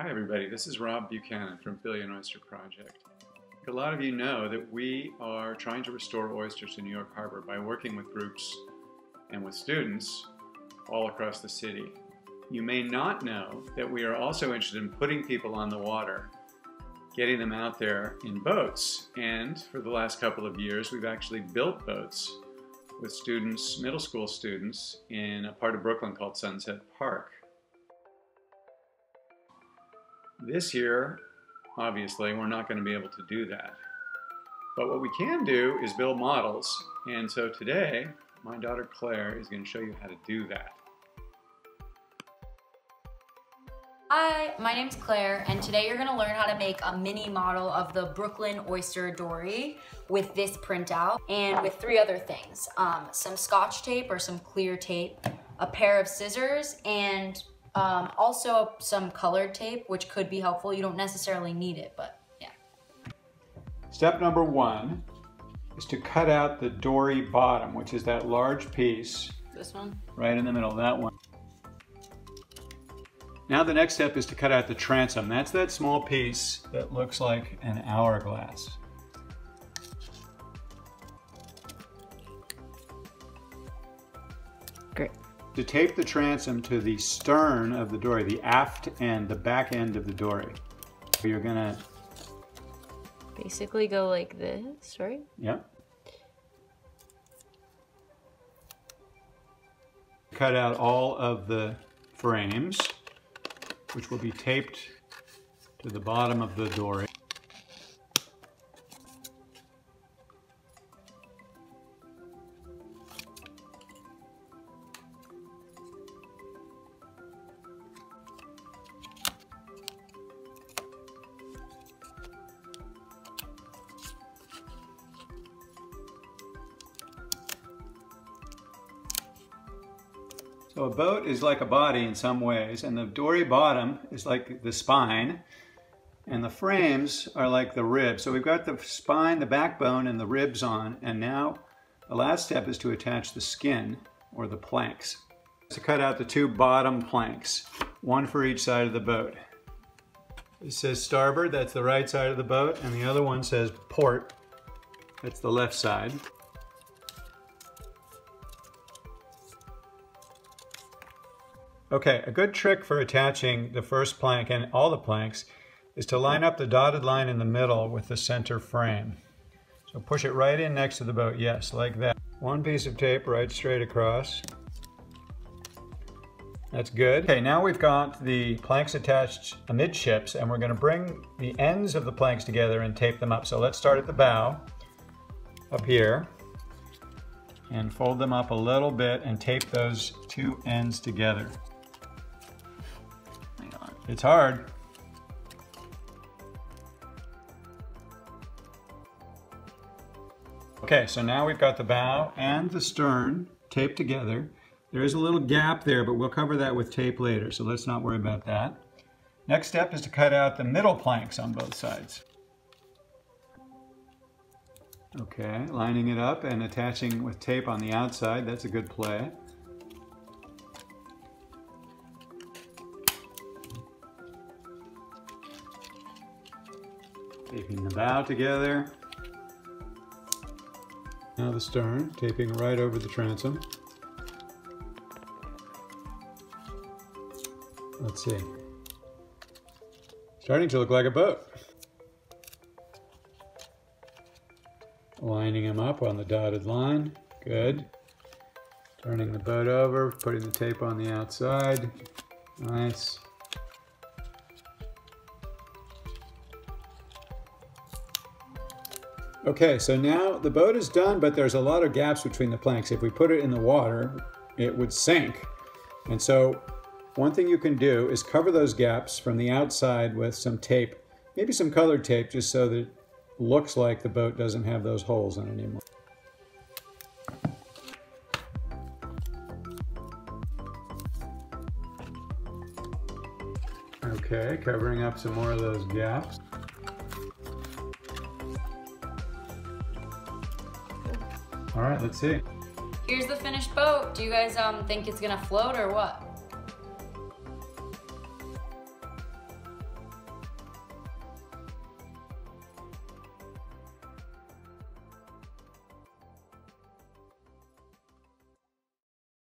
Hi everybody, this is Rob Buchanan from Billion Oyster Project. A lot of you know that we are trying to restore oysters to New York Harbor by working with groups and with students all across the city. You may not know that we are also interested in putting people on the water, getting them out there in boats. And for the last couple of years, we've actually built boats with students, middle school students, in a part of Brooklyn called Sunset Park. This year, obviously, we're not going to be able to do that. But what we can do is build models. And so today, my daughter Claire is going to show you how to do that. Hi, my name's Claire, and today you're gonna learn how to make a mini model of the Brooklyn Oyster Dory with this printout and with three other things. Um, some scotch tape or some clear tape, a pair of scissors, and um, also some colored tape, which could be helpful. You don't necessarily need it, but yeah. Step number one is to cut out the dory bottom, which is that large piece. This one? Right in the middle, that one. Now the next step is to cut out the transom. That's that small piece that looks like an hourglass. Great. To tape the transom to the stern of the dory, the aft end, the back end of the dory. You're gonna basically go like this, right? Yep. Cut out all of the frames, which will be taped to the bottom of the dory. So a boat is like a body in some ways, and the dory bottom is like the spine, and the frames are like the ribs. So we've got the spine, the backbone, and the ribs on, and now the last step is to attach the skin, or the planks. To cut out the two bottom planks, one for each side of the boat. It says starboard, that's the right side of the boat, and the other one says port, that's the left side. Okay, a good trick for attaching the first plank and all the planks is to line up the dotted line in the middle with the center frame. So push it right in next to the boat, yes, like that. One piece of tape right straight across. That's good. Okay, now we've got the planks attached amidships and we're gonna bring the ends of the planks together and tape them up. So let's start at the bow, up here, and fold them up a little bit and tape those two ends together. It's hard. Okay, so now we've got the bow and the stern taped together. There is a little gap there, but we'll cover that with tape later, so let's not worry about that. Next step is to cut out the middle planks on both sides. Okay, lining it up and attaching with tape on the outside, that's a good play. Taping the bow together. Now the stern, taping right over the transom. Let's see. Starting to look like a boat. Lining them up on the dotted line. Good. Turning the boat over, putting the tape on the outside. Nice. Okay, so now the boat is done, but there's a lot of gaps between the planks. If we put it in the water, it would sink. And so one thing you can do is cover those gaps from the outside with some tape, maybe some colored tape, just so that it looks like the boat doesn't have those holes in it anymore. Okay, covering up some more of those gaps. All right, let's see. Here's the finished boat. Do you guys um think it's gonna float or what?